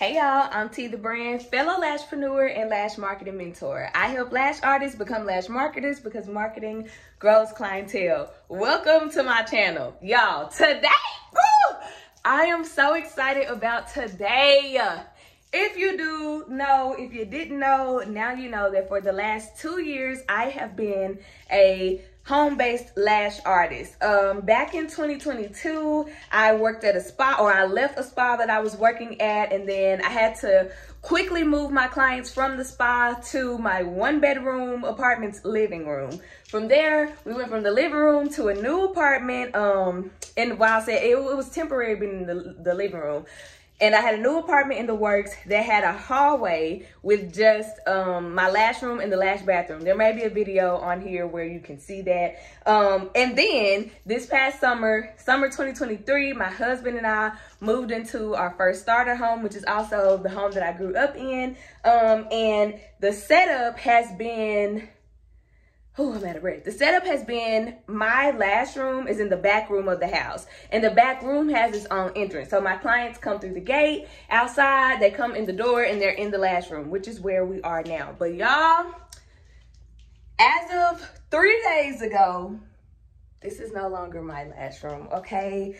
Hey y'all, I'm Tee the Brand, fellow lashpreneur and lash marketing mentor. I help lash artists become lash marketers because marketing grows clientele. Welcome to my channel. Y'all, today, I am so excited about today. If you do know, if you didn't know, now you know that for the last two years, I have been a home-based lash artist. Um, back in 2022, I worked at a spa or I left a spa that I was working at and then I had to quickly move my clients from the spa to my one bedroom apartment's living room. From there, we went from the living room to a new apartment. Um, and while I said it, it was temporary being in the, the living room, and I had a new apartment in the works that had a hallway with just um, my lash room and the lash bathroom. There may be a video on here where you can see that. Um, and then this past summer, summer 2023, my husband and I moved into our first starter home, which is also the home that I grew up in. Um, and the setup has been Oh, I'm out of breath. The setup has been my lash room is in the back room of the house. And the back room has its own entrance. So my clients come through the gate outside, they come in the door and they're in the lash room, which is where we are now. But y'all, as of three days ago, this is no longer my lash room, okay?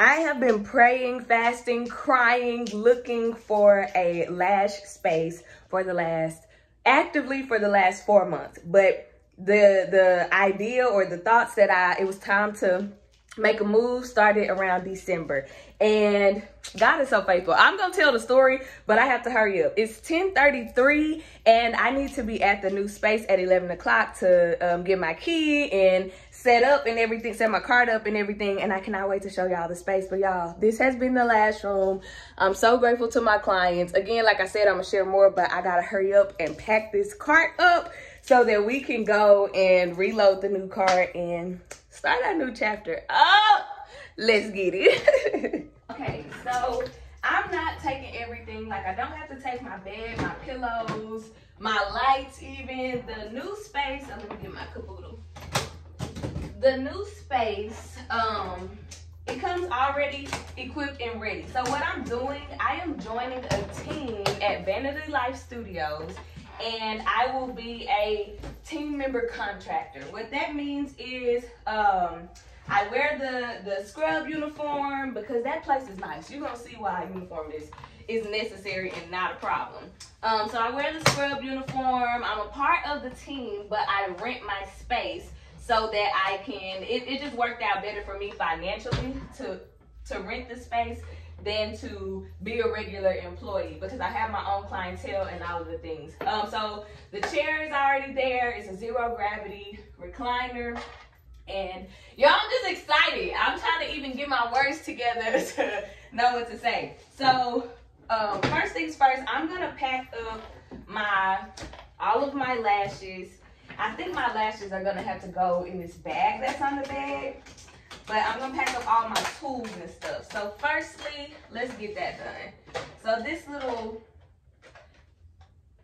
I have been praying, fasting, crying, looking for a lash space for the last, actively for the last four months. But the the idea or the thoughts that I it was time to make a move started around December. And God is so faithful. I'm to tell the story, but I have to hurry up. It's 1033 and I need to be at the new space at 11 o'clock to um, get my key and set up and everything, set my card up and everything. And I cannot wait to show y'all the space. But y'all, this has been the last room. I'm so grateful to my clients. Again, like I said, I'm to share more, but I got to hurry up and pack this cart up so that we can go and reload the new car and start our new chapter. Oh, let's get it. okay, so I'm not taking everything. Like I don't have to take my bed, my pillows, my lights even. The new space, I'm gonna get my caboodle. The new space, um, it comes already equipped and ready. So what I'm doing, I am joining a team at Vanity Life Studios and I will be a team member contractor. What that means is um, I wear the, the scrub uniform because that place is nice. You're gonna see why uniform is, is necessary and not a problem. Um, so I wear the scrub uniform. I'm a part of the team, but I rent my space so that I can, it, it just worked out better for me financially to, to rent the space than to be a regular employee because I have my own clientele and all of the things. Um, so the chair is already there. It's a zero gravity recliner. And y'all, I'm just excited. I'm trying to even get my words together to know what to say. So um, first things first, I'm gonna pack up my all of my lashes. I think my lashes are gonna have to go in this bag that's on the bag. But I'm gonna pack up all my tools and stuff. So firstly, let's get that done. So this little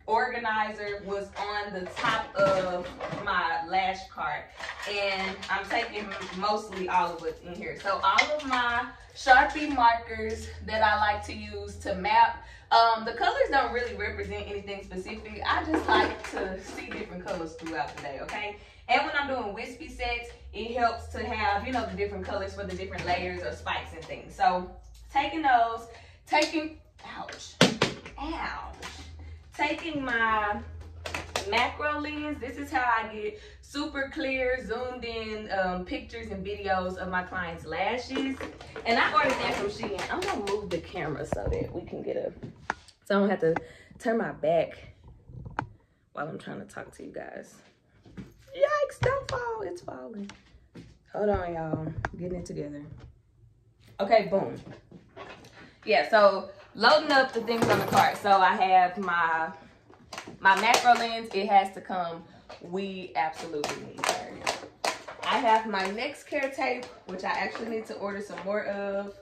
organizer was on the top of my lash cart and I'm taking mostly all of what's in here. So all of my Sharpie markers that I like to use to map um, the colors don't really represent anything specific. I just like to see different colors throughout the day, okay? And when I'm doing wispy sets, it helps to have, you know, the different colors for the different layers or spikes and things. So taking those, taking, ouch, ouch, taking my macro lens. This is how I get super clear, zoomed in um, pictures and videos of my clients' lashes. And I ordered that from Shein. I'm gonna move the camera so that we can get a, so I don't have to turn my back while I'm trying to talk to you guys. Don't fall, it's falling. Hold on, y'all, getting it together. Okay, boom. Yeah, so loading up the things on the cart. So I have my my macro lens, it has to come. We absolutely need her. I have my Nexcare tape, which I actually need to order some more of.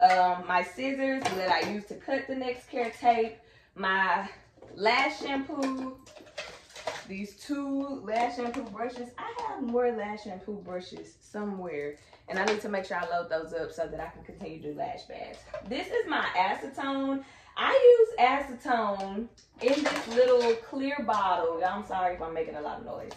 Um, my scissors that I use to cut the Nexcare tape. My lash shampoo, these two lash shampoo brushes. I have more lash shampoo brushes somewhere. And I need to make sure I load those up so that I can continue to do lash baths. This is my acetone. I use acetone in this little clear bottle. I'm sorry if I'm making a lot of noise.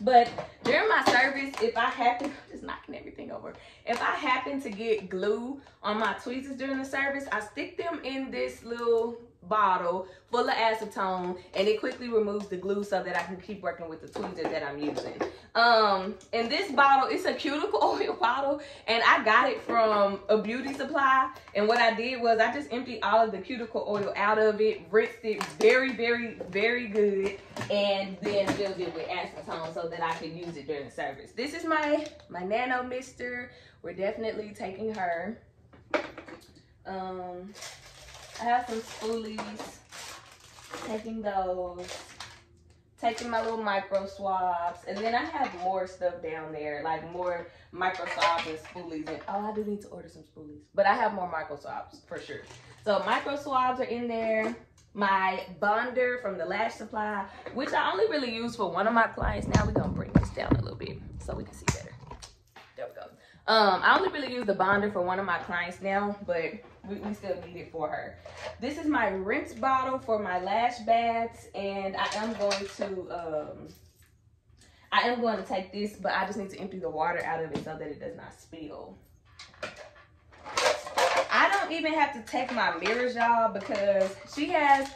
But during my service, if I happen, I'm just knocking everything over. If I happen to get glue on my tweezers during the service, I stick them in this little bottle full of acetone and it quickly removes the glue so that I can keep working with the tweezers that I'm using. Um, and this bottle, it's a cuticle oil bottle and I got it from a beauty supply. And what I did was I just emptied all of the cuticle oil out of it, rinsed it very, very, very good, and then filled it with acetone so that I could use it during the service. This is my, my Nano Mister. We're definitely taking her. Um, I have some spoolies, taking those, taking my little micro swabs, and then I have more stuff down there, like more micro swabs and spoolies. And oh, I do need to order some spoolies, but I have more micro swabs for sure. So micro swabs are in there. My bonder from the lash supply, which I only really use for one of my clients. Now we're gonna bring this down a little bit so we can see better. There we go. Um, I only really use the bonder for one of my clients now, but we, we, still need it for her. This is my rinse bottle for my lash baths, and I am going to, um, I am going to take this, but I just need to empty the water out of it so that it does not spill. I don't even have to take my mirrors, y'all, because she has,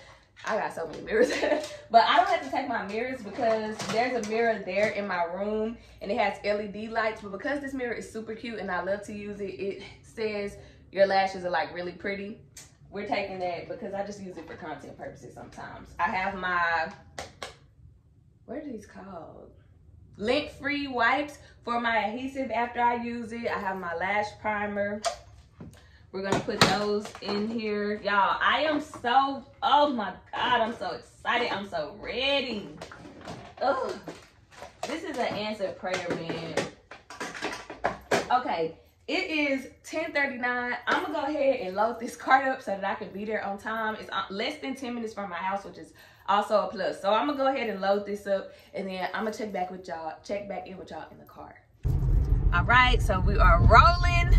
I got so many mirrors, but I don't have to take my mirrors because there's a mirror there in my room and it has LED lights, but because this mirror is super cute and I love to use it, it says your lashes are like really pretty. We're taking that because I just use it for content purposes sometimes. I have my, what are these called? Lint-free wipes for my adhesive after I use it. I have my lash primer. We're gonna put those in here. Y'all, I am so, oh my God, I'm so excited. I'm so ready. Ugh. This is an answered prayer, man. Okay, it is 10.39. I'm gonna go ahead and load this cart up so that I can be there on time. It's uh, less than 10 minutes from my house, which is also a plus. So I'm gonna go ahead and load this up and then I'm gonna check back with y'all, check back in with y'all in the car. All right, so we are rolling.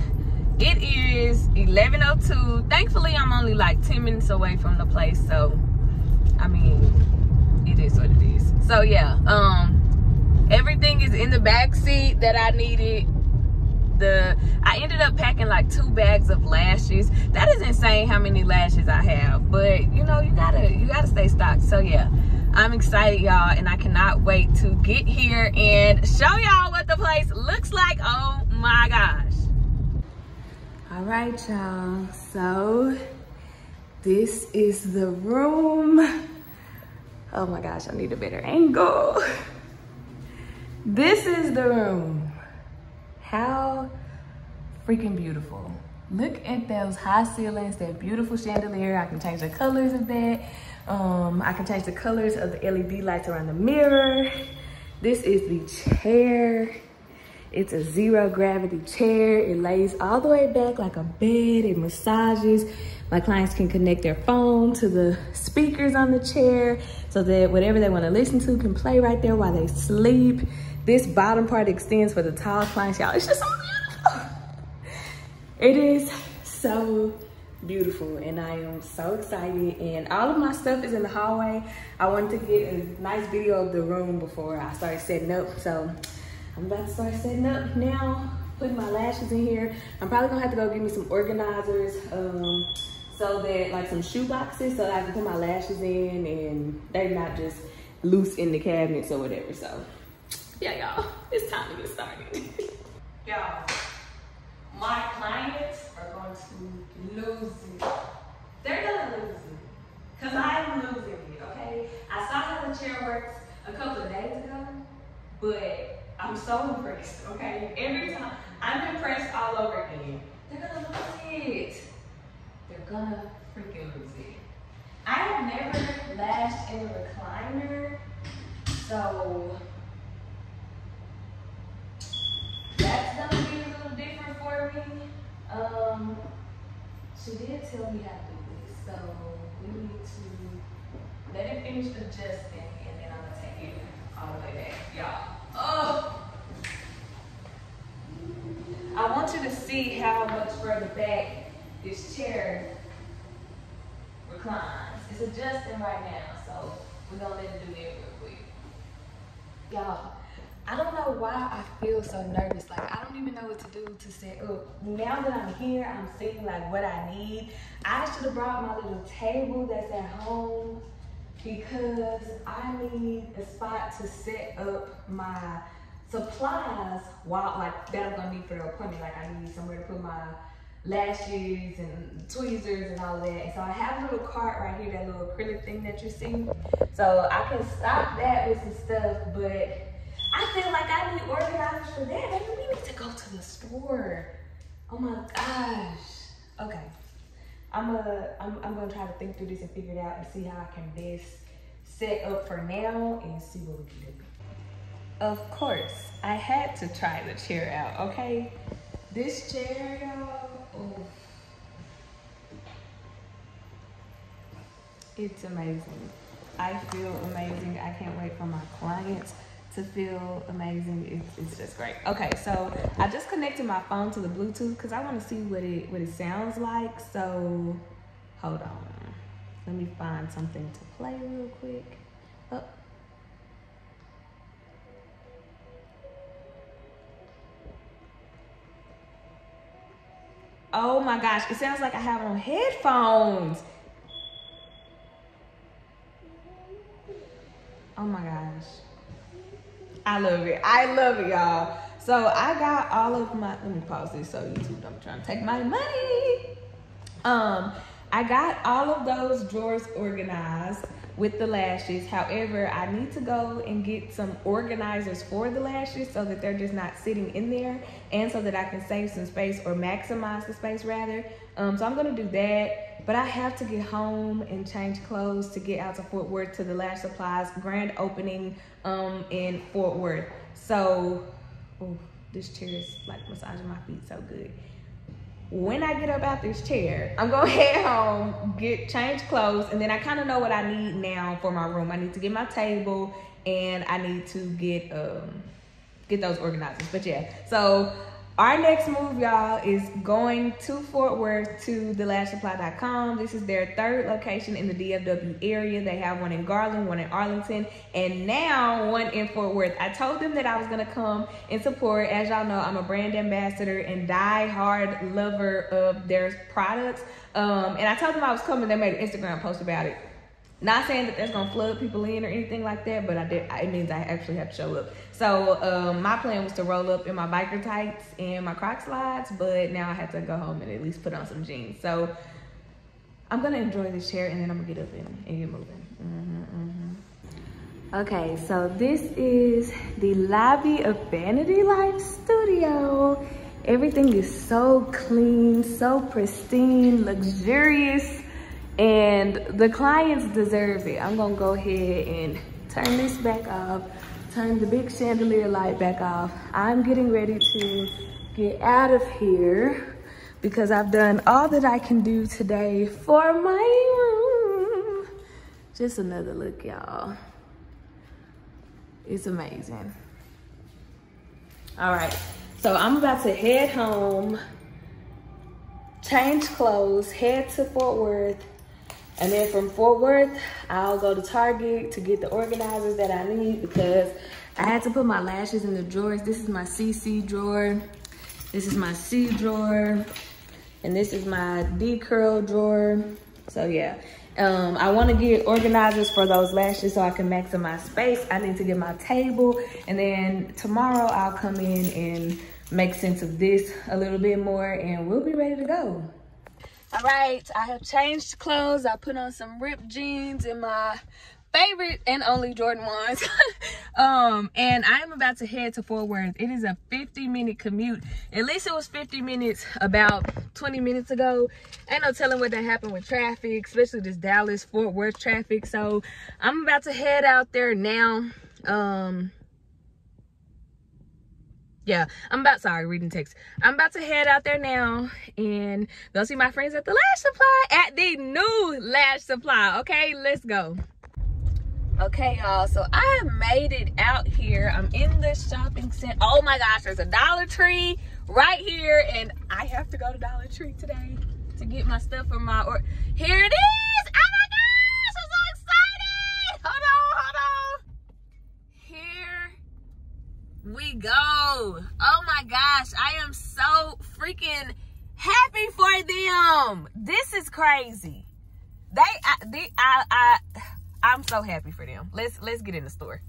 It is 11.02. Thankfully, I'm only like 10 minutes away from the place. So, I mean, it is what it is. So yeah, um, everything is in the back seat that I needed the I ended up packing like two bags of lashes. That is insane how many lashes I have. But you know, you gotta you gotta stay stocked. So yeah. I'm excited, y'all, and I cannot wait to get here and show y'all what the place looks like. Oh my gosh. All right, y'all. So this is the room. Oh my gosh, I need a better angle. This is the room. How freaking beautiful. Look at those high ceilings, that beautiful chandelier. I can change the colors of that. Um, I can change the colors of the LED lights around the mirror. This is the chair. It's a zero gravity chair. It lays all the way back like a bed. It massages. My clients can connect their phone to the speakers on the chair so that whatever they want to listen to can play right there while they sleep. This bottom part extends for the tall clients, y'all. It's just so beautiful. It is so beautiful and I am so excited and all of my stuff is in the hallway. I wanted to get a nice video of the room before I started setting up. So I'm about to start setting up now, putting my lashes in here. I'm probably gonna have to go get me some organizers um, so that like some shoe boxes so that I can put my lashes in and they're not just loose in the cabinets or whatever. So yeah, y'all, it's time to get started. y'all, my clients are going to lose it. They're gonna lose it. Cause I'm losing it, okay? I saw how the chair works a couple of days ago, but I'm so impressed, okay? Every time, I'm impressed all over again. They're gonna lose it. They're gonna freaking lose it. I have never lashed in a recliner, so that's gonna be a little different for me. Um, she did tell me how to do this, so we need to let it finish adjusting and then I'm gonna take it all the way back. Y'all, oh! I want you to see how much further back this chair reclines. It's adjusting right now, so we're gonna let it do that real quick. Y'all, I don't know why I feel so nervous. Like I don't even know what to do to set up. Oh, now that I'm here, I'm seeing like what I need. I should have brought my little table that's at home because I need a spot to set up my supplies while like that I'm gonna need for the appointment. Like I need somewhere to put my lashes and tweezers and all that. And so I have a little cart right here, that little acrylic thing that you see. So I can stock that with some stuff, but I feel like I need organizers for that. Maybe we need to go to the store. Oh my gosh. Okay. I'm, a, I'm, I'm gonna try to think through this and figure it out and see how I can best set up for now and see what we can do. Of course, I had to try the chair out, okay? This chair, y'all, oh. It's amazing. I feel amazing. I can't wait for my clients to feel amazing. It's, it's just great. Okay, so I just connected my phone to the Bluetooth because I want to see what it what it sounds like. So hold on. Let me find something to play real quick. Oh. Oh my gosh, it sounds like I have on headphones. Oh my gosh. I love it. I love it, y'all. So I got all of my, let me pause this so YouTube don't try to take my money. Um, I got all of those drawers organized with the lashes. However, I need to go and get some organizers for the lashes so that they're just not sitting in there and so that I can save some space or maximize the space rather. Um, so I'm gonna do that, but I have to get home and change clothes to get out to Fort Worth to the Lash Supply's grand opening um, in Fort Worth. So, oh, this chair is like massaging my feet so good. When I get up out this chair, I'm gonna head home, get change clothes, and then I kind of know what I need now for my room. I need to get my table and I need to get um get those organizers. But yeah, so our next move, y'all, is going to Fort Worth to thelashsupply.com. This is their third location in the DFW area. They have one in Garland, one in Arlington, and now one in Fort Worth. I told them that I was gonna come and support. As y'all know, I'm a brand ambassador and die-hard lover of their products. Um, and I told them I was coming. They made an Instagram post about it. Not saying that that's gonna flood people in or anything like that, but I did. It means I actually have to show up. So um, my plan was to roll up in my biker tights and my Croc slides, but now I have to go home and at least put on some jeans. So I'm gonna enjoy this chair and then I'm gonna get up and, and get moving. Mm-hmm, mm-hmm. Okay, so this is the lobby of Vanity Life Studio. Everything is so clean, so pristine, luxurious and the clients deserve it. I'm gonna go ahead and turn this back off, turn the big chandelier light back off. I'm getting ready to get out of here because I've done all that I can do today for my room. Just another look, y'all. It's amazing. All right, so I'm about to head home, change clothes, head to Fort Worth, and then from Fort Worth, I'll go to Target to get the organizers that I need because I had to put my lashes in the drawers. This is my CC drawer. This is my C drawer. And this is my D curl drawer. So yeah, um, I wanna get organizers for those lashes so I can maximize space. I need to get my table. And then tomorrow I'll come in and make sense of this a little bit more and we'll be ready to go. All right, I have changed clothes. I put on some ripped jeans and my favorite and only Jordan ones. um, and I'm about to head to Fort Worth. It is a 50 minute commute. At least it was 50 minutes about 20 minutes ago. Ain't no telling what that happened with traffic, especially this Dallas Fort Worth traffic. So I'm about to head out there now. Um, yeah i'm about sorry reading text. I'm about to head out there now and go see my friends at the lash supply at the new lash supply okay? Let's go. Okay y'all so i made it out here. I'm in the shopping center oh my gosh there's a dollar tree right here and i have to go to dollar tree today to get my stuff from my or here it is oh go. Oh my gosh, I am so freaking happy for them. This is crazy. They, I, they, I, I, I'm so happy for them. Let's let's get in the store.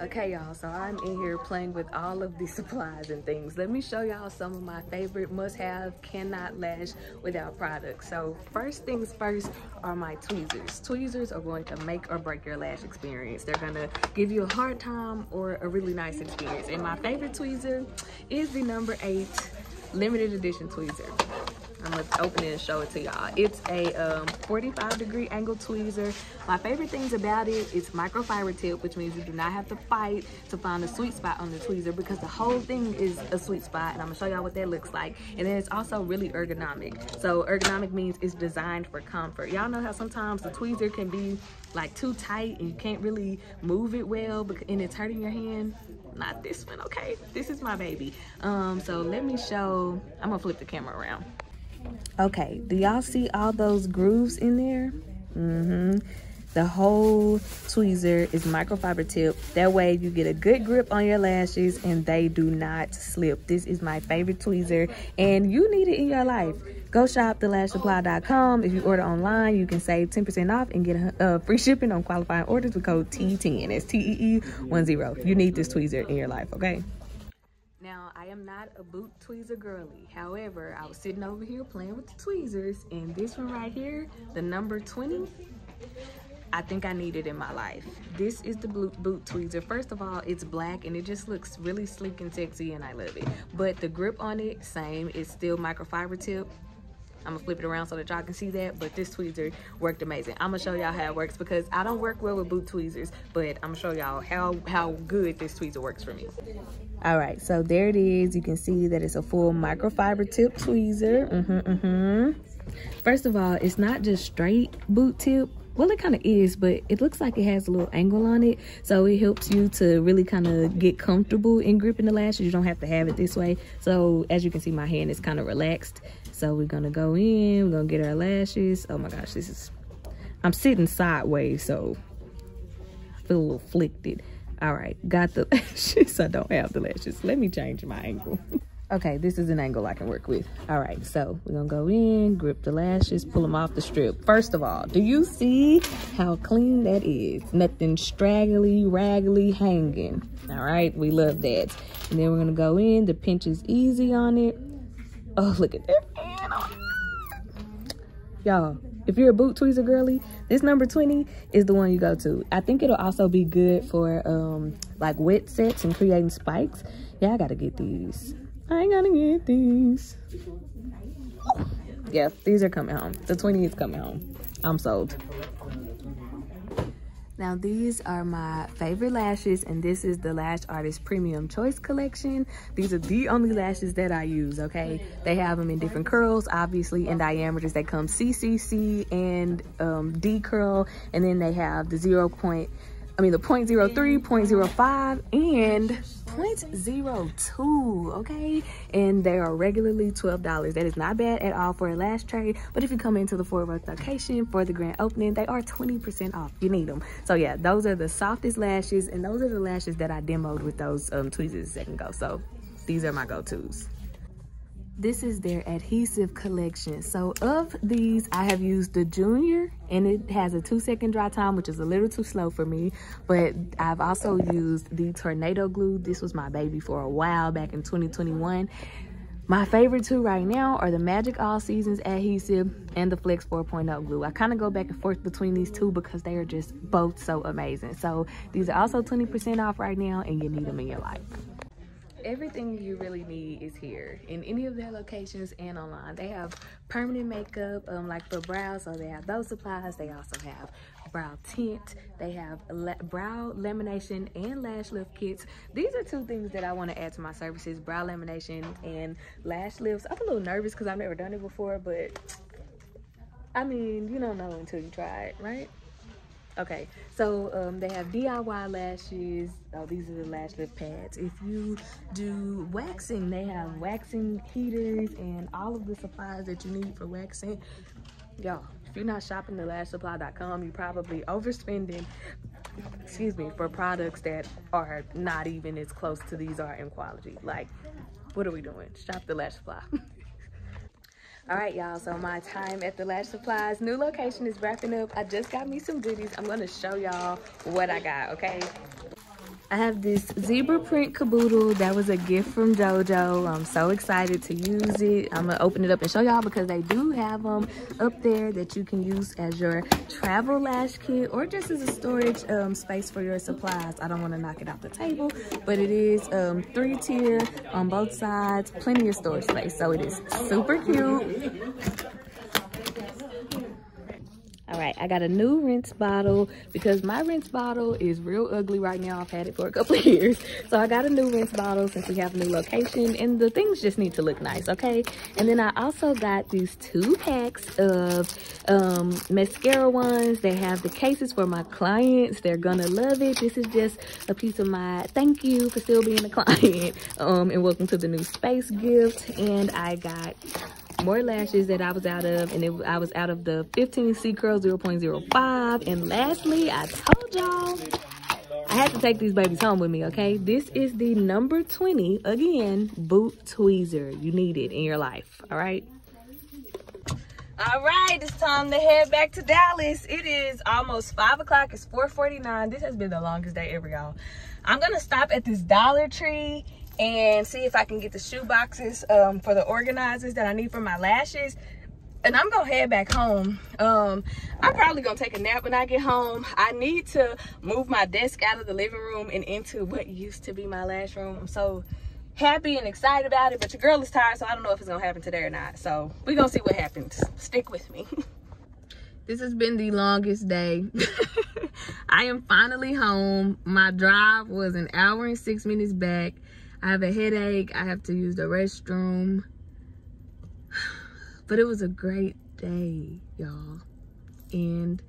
Okay, y'all, so I'm in here playing with all of the supplies and things. Let me show y'all some of my favorite must-have, cannot lash without products. So first things first are my tweezers. Tweezers are going to make or break your lash experience. They're gonna give you a hard time or a really nice experience. And my favorite tweezer is the number eight limited edition tweezer. I'm gonna open it and show it to y'all. It's a um, 45 degree angle tweezer. My favorite things about it, it's microfiber tip, which means you do not have to fight to find a sweet spot on the tweezer because the whole thing is a sweet spot and I'm gonna show y'all what that looks like. And then it's also really ergonomic. So ergonomic means it's designed for comfort. Y'all know how sometimes the tweezer can be like too tight and you can't really move it well and it's hurting your hand not this one okay this is my baby um so let me show i'm gonna flip the camera around Okay, do y'all see all those grooves in there? Mm-hmm. The whole tweezer is microfiber tip. That way you get a good grip on your lashes and they do not slip. This is my favorite tweezer and you need it in your life. Go shop thelashsupply.com. If you order online, you can save 10% off and get uh, free shipping on qualifying orders with code T10. It's T-E-E-10. You need this tweezer in your life, okay? Now, I am not a boot tweezer girly. However, I was sitting over here playing with the tweezers, and this one right here, the number 20, I think I need it in my life. This is the boot, boot tweezer. First of all, it's black and it just looks really sleek and sexy and I love it. But the grip on it, same. It's still microfiber tip. I'm gonna flip it around so that y'all can see that, but this tweezer worked amazing. I'm gonna show y'all how it works because I don't work well with boot tweezers, but I'm gonna show y'all how, how good this tweezer works for me. All right, so there it is. You can see that it's a full microfiber tip tweezer. Mm -hmm, mm -hmm. First of all, it's not just straight boot tip. Well, it kind of is, but it looks like it has a little angle on it. So it helps you to really kind of get comfortable in gripping the lashes. You don't have to have it this way. So as you can see, my hand is kind of relaxed. So we're to go in, we're to get our lashes. Oh my gosh, this is, I'm sitting sideways, so I feel a little afflicted. All right, got the lashes. I don't have the lashes. Let me change my angle. okay, this is an angle I can work with. All right, so we're gonna go in, grip the lashes, pull them off the strip. First of all, do you see how clean that is? Nothing straggly, raggedy hanging. All right, we love that. And then we're gonna go in, the pinch is easy on it. Oh, look at that Y'all, if you're a boot tweezer girly, this number 20 is the one you go to. I think it'll also be good for um like wet sets and creating spikes. Yeah, I gotta get these. I ain't gonna get these. Yeah, these are coming home. The 20 is coming home. I'm sold. Now these are my favorite lashes and this is the Lash Artist Premium Choice Collection. These are the only lashes that I use, okay? They have them in different curls, obviously, and diameters. They come CCC and um, D curl, and then they have the 0 point, I mean the 0.03, 0.05, and 0.02 okay? And they are regularly $12 that is not bad at all for a lash trade. But if you come into the Fort Worth location for the grand opening they are 20% off. You need them so yeah those are the softest lashes and those are the lashes that I demoed with those um, tweezers a second ago. So these are my go-to's this is their adhesive collection. So of these, I have used the Junior and it has a two second dry time, which is a little too slow for me. But I've also used the Tornado Glue. This was my baby for a while back in 2021. My favorite two right now are the Magic All Seasons adhesive and the Flex 4.0 glue. I kind of go back and forth between these two because they are just both so amazing. So these are also 20% off right now and you need them in your life everything you really need is here in any of their locations and online. They have permanent makeup, um, like for brows, so they have those supplies. They also have brow tint. They have le brow lamination and lash lift kits. These are two things that I want to add to my services, brow lamination and lash lifts. I'm a little nervous because I've never done it before, but I mean, you don't know until you try it, right? Okay, so um, they have DIY lashes. Oh, these are the lash lift pads. If you do waxing, they have waxing heaters and all of the supplies that you need for waxing. Y'all, if you're not shopping the lashsupply.com, you're probably overspending excuse me, for products that are not even as close to these are in quality. Like, what are we doing? Shop the Lash Supply. All right, y'all, so my time at the Lash Supply's new location is wrapping up. I just got me some goodies. I'm gonna show y'all what I got, okay? I have this zebra print caboodle that was a gift from JoJo. I'm so excited to use it. I'm gonna open it up and show y'all because they do have them up there that you can use as your travel lash kit or just as a storage um, space for your supplies. I don't wanna knock it off the table, but it is um, three tier on both sides, plenty of storage space. So it is super cute. All right, I got a new rinse bottle because my rinse bottle is real ugly right now. I've had it for a couple of years. So I got a new rinse bottle since we have a new location and the things just need to look nice, okay? And then I also got these two packs of um, mascara ones. They have the cases for my clients. They're gonna love it. This is just a piece of my thank you for still being a client um, and welcome to the new space gift. And I got more lashes that I was out of, and it, I was out of the 15C Curl 0.05. And lastly, I told y'all I had to take these babies home with me, okay? This is the number 20, again, boot tweezer. You need it in your life, all right? All right, it's time to head back to Dallas. It is almost 5 o'clock. It's 4.49. This has been the longest day ever, y'all. I'm going to stop at this Dollar Tree and see if I can get the shoe boxes um, for the organizers that I need for my lashes. And I'm gonna head back home. Um, I'm probably gonna take a nap when I get home. I need to move my desk out of the living room and into what used to be my lash room. I'm so happy and excited about it, but your girl is tired, so I don't know if it's gonna happen today or not. So we're gonna see what happens. Stick with me. this has been the longest day. I am finally home. My drive was an hour and six minutes back. I have a headache. I have to use the restroom. But it was a great day, y'all. And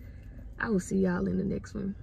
I will see y'all in the next one.